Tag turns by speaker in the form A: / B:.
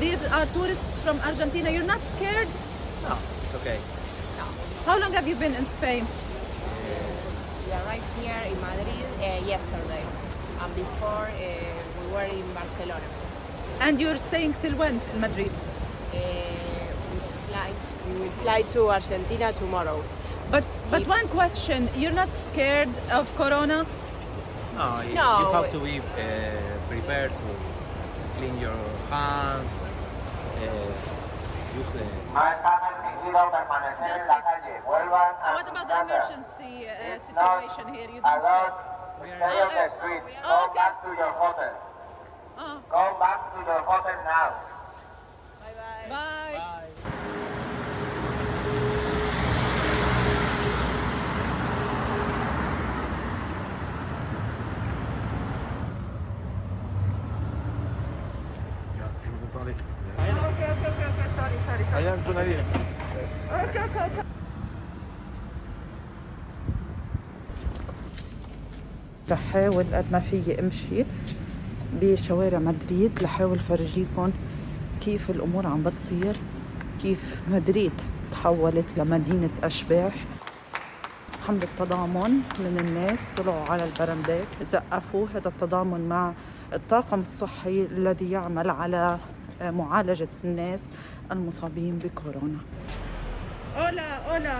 A: these are tourists from Argentina. You're not scared?
B: No, it's okay. No.
A: How long have you been in Spain?
C: We arrived here in Madrid uh, yesterday, and before uh, we were in Barcelona.
A: And you're staying till when in Madrid?
C: Uh, we fly. We fly to Argentina tomorrow.
A: But but
C: If-
A: one question, you're not scared of corona?
B: No, you,
C: No.
B: you have to be uh, prepared to clean your hands. Use the
D: No está permitido permanecer en la calle. Vuelvan a
A: What about the emergency uh, situation here? You don't
D: allowed
A: pay.
D: to stay on the street.
A: Oh,
D: Go
A: okay.
D: back to your hotel.
A: Oh,
D: Go back to your hotel now.
A: bye.
E: I am journalist.
F: بحاول قد ما فيي امشي بشوارع مدريد لحاول فرجيكم كيف الأمور عم بتصير كيف مدريد تحولت لمدينة أشباح حملة التضامن من الناس طلعوا على البرندات زقفوا هذا التضامن مع الطاقم الصحي الذي يعمل على معالجة الناس المصابين بكورونا
A: Hola, hola.